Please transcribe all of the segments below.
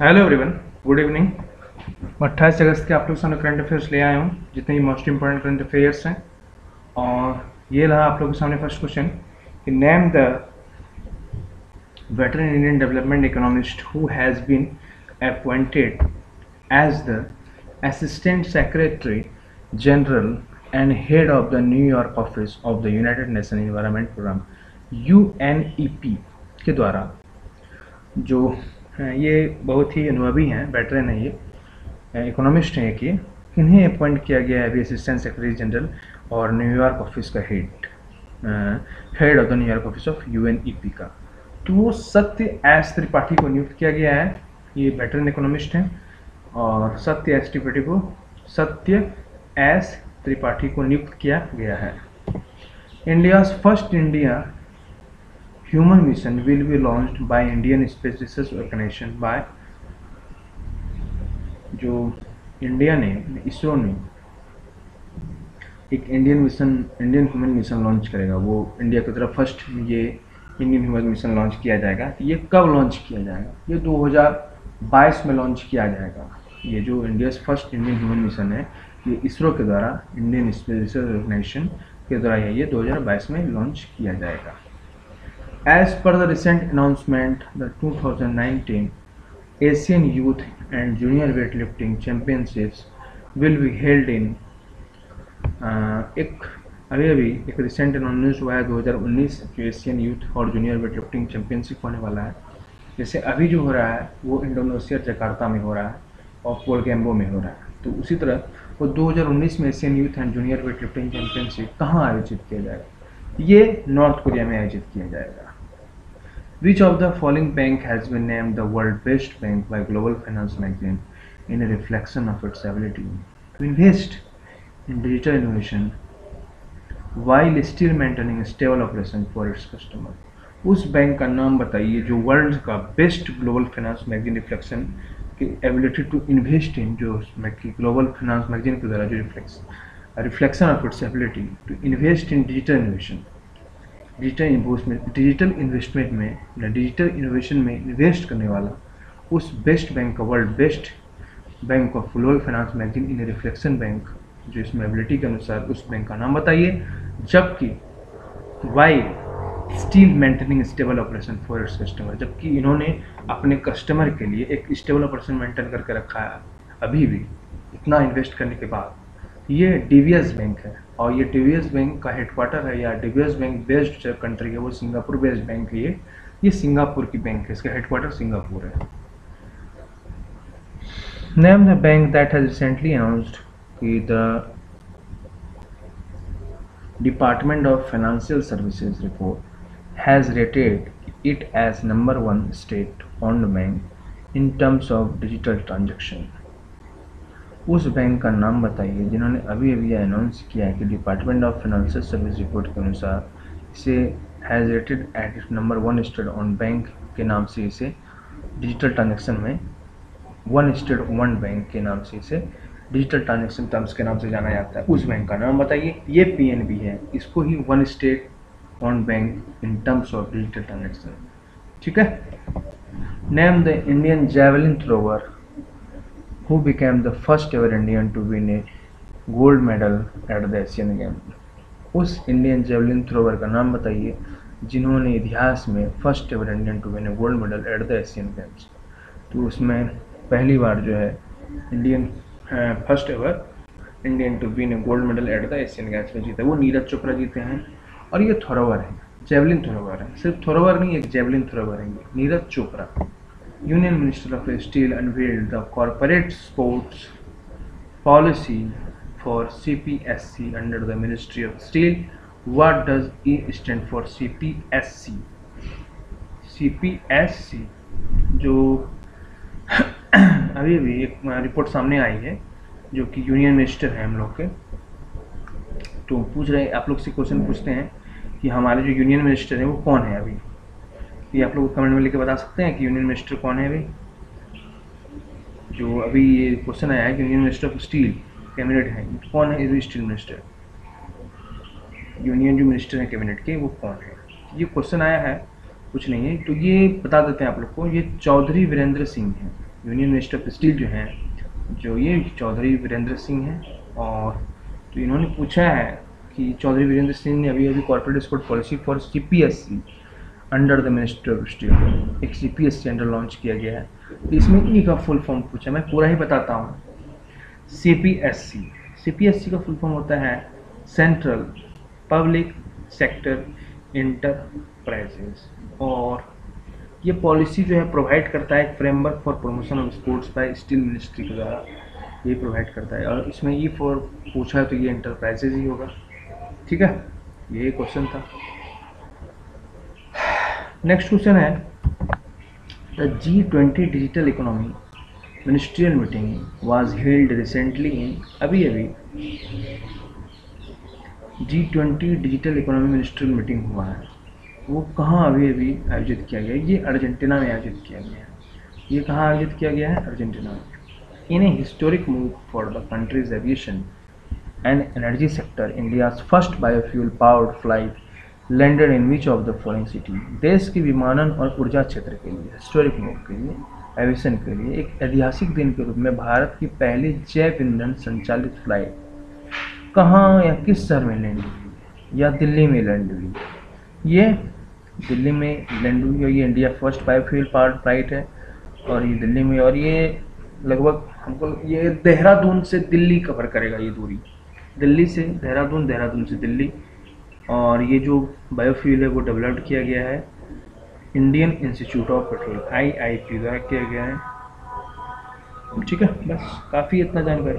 Hello everyone good evening अट्ठाईस अगस्त के आप लोग सामने करंट अफेयर्स ले आया हूँ, जितने भी मोस्ट इम्पोर्टेंट करंट अफेयर्स हैं। और ये रहा आप लोग के सामने फ़र्स्ट क्वेश्चन कि name the veteran Indian development economist who has been appointed as the assistant secretary general and head of the New York office of the United Nation environment programme UNEP के द्वारा, जो ये बहुत ही अनुभवी हैं veteran है ये। इकोनॉमिस्ट हैं ये इन्हें अपॉइंट किया गया है अभी असिस्टेंट सेक्रेटरी जनरल और न्यूयॉर्क ऑफ़िस का head head of the New York office of UNEP का। तो सत्य एस त्रिपाठी को नियुक्त किया गया है, ये वेटरन इकोनॉमिस्ट हैं और सत्य एस त्रिपाठी को, सत्य एस त्रिपाठी को नियुक्त किया गया है। India first India human mission will be launched by Indian Space Research Organization by जो इंडिया ने इसरो ने एक Indian mission Indian human mission launch करेगा। वो इंडिया की तरफ़ फ़र्स्ट ये इंडियन ह्यूमन मिशन लॉन्च किया जाएगा। ये कब लॉन्च किया जाएगा? ये 2022 में लॉन्च किया जाएगा। ये जो India first Indian human mission है, ये इसरो के द्वारा इंडियन स्पेस रिसर्च ऑर्गेनाइजेशन के द्वारा ये 2022 में लॉन्च किया जाएगा। As per the recent announcement, the 2019 Asian Youth and Junior Weightlifting Championships will be held in uh, एक अभी अभी एक रिसेंट अनाउंस हुआ है 2019 जो एशियन यूथ और जूनियर वेट लिफ्टिंग चैंपियनशिप होने वाला है। जैसे अभी जो हो रहा है वो इंडोनेशिया जकार्ता में हो रहा है और पोलगैम्बो में हो रहा है। तो उसी तरह वो 2019 में Asian youth and junior weightlifting championship कहाँ आयोजित किया जाएगा? ये नॉर्थ कोरिया में आयोजित किया जाएगा। Which of the following bank has been named the world best bank by Global Finance magazine in a reflection of its ability to invest in digital innovation while still maintaining stable operation for its customer? उस bank का नाम बताइए जो world का best global finance magazine reflection की ability to invest in जो global finance magazine के द्वारा जो reflex reflection of its ability to invest in digital innovation digital investment digital investment में या डिजिटल इनोवेशन में इन्वेस्ट करने वाला उस बेस्ट बैंक का, world best bank of global finance magazine in reflection bank, जो इसमें एबिलिटी के अनुसार उस बैंक का नाम बताइए, जबकि while still maintaining stable operation for its customer जबकि इन्होंने अपने कस्टमर के लिए एक स्टेबल ऑपरेशन मेंटेन करके रखा है, अभी भी, इतना इन्वेस्ट करने के बाद, ये डीवीएस बैंक है। और ये डीवीएस बैंक का हेडक्वार्टर है, या डीवीएस बैंक बेस्ड कंट्री है, वो सिंगापुर बेस्ड बैंक है ये। ये सिंगापुर की बैंक है, इसका हेडक्वार्टर सिंगापुर है। Name the bank that has recently announced कि the department of financial services report has rated it as number one state owned bank in terms of digital transaction उस bank का नाम बताइए जिन्होंने अभी अभी अनाउंस किया है कि department of financial service report के अनुसार इसे has rated at number one state owned bank के नाम से इसे डिजिटल ट्रांजेक्शन में वन स्टेट वन बैंक के नाम से इसे डिजिटल ट्रांजेक्शन टर्म्स के नाम से जाना जाता है। उस बैंक का नाम बताइए। ये पी है। इसको ही one state one bank in terms of digital transaction ठीक है? Name the Indian javelin thrower who became the first ever Indian to win a gold medal at the Asian Games. उस Indian javelin thrower का नाम बताइए, जिन्होंने इतिहास में first ever Indian to win a gold medal at the Asian Games तो उसमें पहली बार जो है Indian first ever Indian to win a gold medal at the Asian Games में जीते वो नीरज चोपड़ा जीते हैं, और ये थ्रोवर है जेवलिन थ्रोवर है। सिर्फ़ थ्रोवर नहीं, एक जेवलिन थ्रोवर है Neeraj Chopra. Union Minister of Steel unveiled the corporate sports policy for CPSC under the Ministry of Steel. What does E stand for CPSC? CPSC जो अभी अभी एक रिपोर्ट सामने आई है जो कि यूनियन मिनिस्टर है हम लोग के तो पूछ रहे आप लोग से क्वेश्चन पूछते हैं कि हमारे जो यूनियन मिनिस्टर हैं वो कौन है अभी ये आप लोग कमेंट में लिख के बता सकते हैं कि यूनियन मिनिस्टर कौन है अभी? जो अभी ये क्वेश्चन आया है कि union minister of steel cabinet है कौन है स्टील मिनिस्टर? यूनियन जो मिनिस्टर हैं कैबिनेट के, वो कौन है? ये क्वेश्चन आया है, कुछ नहीं है। तो ये बता देते हैं आप लोग को, ये चौधरी वीरेंद्र सिंह हैं। यूनियन मिनिस्टर ऑफ़ स्टील जो हैं, जो ये चौधरी वीरेंद्र सिंह हैं और तो इन्होंने पूछा है कि चौधरी वीरेंद्र सिंह ने अभी अभी corporate export policy for C under the minister of state एक C P S C under launch किया गया है। तो इसमें ई का फुल फॉर्म पूछा, मैं पूरा ही बताता हूँ। C P S C C P S C का फुल फॉर्म होता है सेंट्रल पब्लिक सेक्टर इंटरप्राइजेस और ये पॉलिसी जो है प्रोवाइड करता है framework for promotion of sports by steel ministry के द्वारा। ये प्रोवाइड करता है और इसमें ये फॉर पूछा है तो ये इंटरप्राइजेज ही होगा। ठीक है? यही क्वेश्चन था। नेक्स्ट क्वेश्चन है the G twenty digital economy ministerial meeting was held recently in अभी अभी G twenty digital economy ministerial meeting हुआ है। वो कहाँ अभी अभी आयोजित किया गया? ये अर्जेंटीना में आयोजित किया गया है। ये कहाँ आयोजित किया गया है? अर्जेंटीना में। In a historic move for the country's aviation and energy sector India's first biofuel powered flight landed in which of the following city देश के विमानन और ऊर्जा क्षेत्र के लिए हिस्टोरिक मूव के लिए एविएशन के लिए, एक ऐतिहासिक दिन के रूप में भारत की पहली जैव ईंधन संचालित फ़्लाइट कहाँ या किस शहर में लैंड हुई? या दिल्ली में लैंड हुई? ये दिल्ली में लैंड हुई और ये India first biofuel powered flight है और ये दिल्ली में, और ये लगभग हमको, ये देहरादून से दिल्ली कवर करेगा ये दूरी। दिल्ली से देहरादून देहरादून से दिल्ली। और ये जो बायोफ्यूल है वो डेवलप्ड किया गया है Indian Institute of petrol I I P द्वारा किया गया है। ठीक है, बस काफ़ी इतना जानकारी।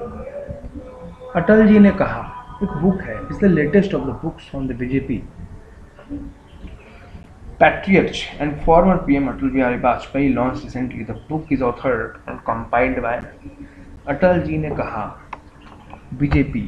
अटल जी ने कहा, एक बुक है is the latest of the books on the BJP patriarch and former PM Atal Bihari Vajpayee launched recently. The book is authored and compiled by Atal ji ने कहा बीजेपी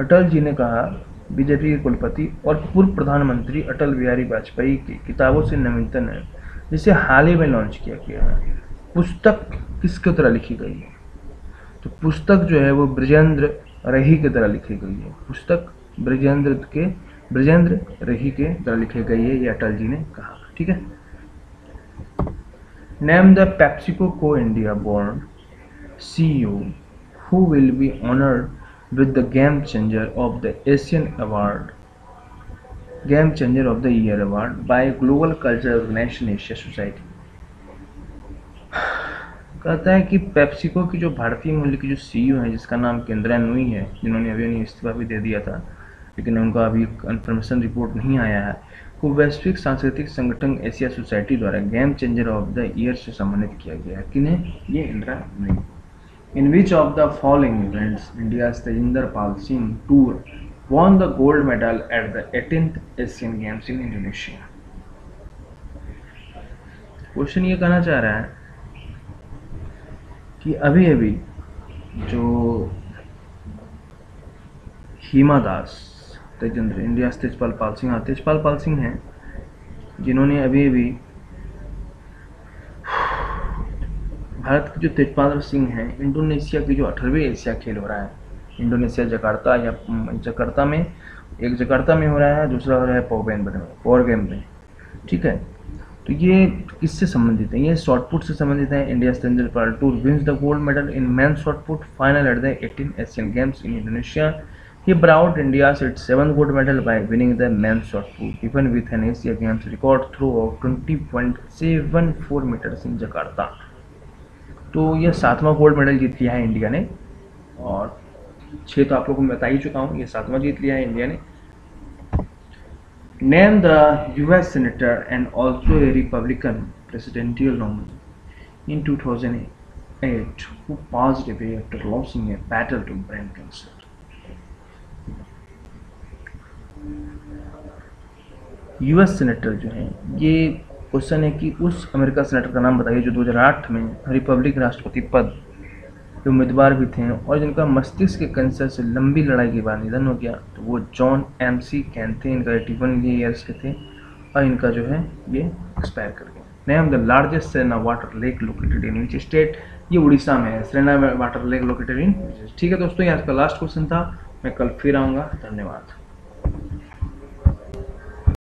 अटल जी ने कहा, बीजेपी के कुलपति और पूर्व प्रधानमंत्री अटल बिहारी वाजपेयी की किताबों से नवीनतम है, जिसे हाल ही में लॉन्च किया गया है। पुस्तक किसके तरह लिखी गई है? तो पुस्तक जो है वो ब्रजेंद्र रही के तरह लिखी गई है। पुस्तक ब्रजेंद्र के, ब्रजेंद्र रही के तरह लिखी गई है, ये अटल जी ने कहा, ठीक है? नेम द पेप्सिको को India born CEO who will be with the game changer of the Asian award game changer of the year award by global culture organisation Asia Society कहता है कि पेप्सिको की जो भारतीय मूल्य की जो सीईओ है, जिसका नाम केंद्रा नुई है, जिन्होंने अभी उन्हें इस्तीफा भी दे दिया था, लेकिन उनका अभी कन्फर्मेशन रिपोर्ट नहीं आया है को वैश्विक सांस्कृतिक संगठन एशिया सोसाइटी द्वारा game changer of the year से सम्मानित किया गया है। किन्हें? ये Indira Nooyi in which of the following events India Tajinder Pal Singh Toor won the gold medal at the 18th Asian Games in Indonesia. Question ये कहना चाह रहा है कि अभी अभी जो हिमा दास तेजेंद्र इंडिया तेजपाल पाल सिंह हाँ तेजपाल पाल सिंह हैं, जिन्होंने अभी अभी भारत के जो तेजपाल सिंह हैं इंडोनेशिया की जो अठारहवीं एशिया खेल हो रहा है इंडोनेशिया जकार्ता या जकार्ता में एक जकार्ता में हो रहा है दूसरा हो रहा है पोवेन में पोर गेम में ठीक है? तो ये किससे संबंधित है? ये शॉर्टपुट से संबंधित है India स्टेंजर Pal Toor wins the gold medal in man shot put final at the eighteen Asian Games in Indonesia. He brought India its seventh gold medal by winning the men's shot put, even with an Asia Games record throw of 20.74 meters in Jakarta. तो यह सातवां gold medal जीत लिया है India ने। और छः तो आप लोगों को बता ही चुका हूँ, ये सातवां जीत लिया है इंडिया ने। Name the US senator and also a Republican presidential nominee. In 2008 who passed away after losing a battle to brain cancer. US senator जो हैं, ये क्वेश्चन है कि उस अमेरिका सेनेटर का नाम बताइए जो 2008 में रिपब्लिक राष्ट्रपति पद के उम्मीदवार भी थे और जिनका मस्तिष्क के कैंसर से लंबी लड़ाई के बाद निधन हो गया तो वो जॉन एम सी कैन थे, इनका एटी वन ईयर्स के थे और इनका जो है ये एक्सपायर कर गया। Name the largest saline water lake located in which state ये उड़ीसा में है सेना वाटर लेक लोकेटेड इन ठीक है दोस्तों, ये आज का लास्ट क्वेश्चन था। मैं कल फिर आऊँगा। धन्यवाद।